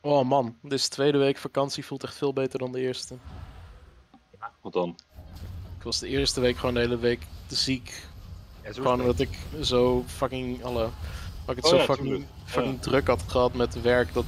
Oh man, deze tweede week vakantie voelt echt veel beter dan de eerste. Ja, Wat dan? Ik was de eerste week gewoon de hele week te ziek. Ja, Gewoon omdat ik zo fucking alle. Ik het oh zo fucking, fucking druk had gehad met werk dat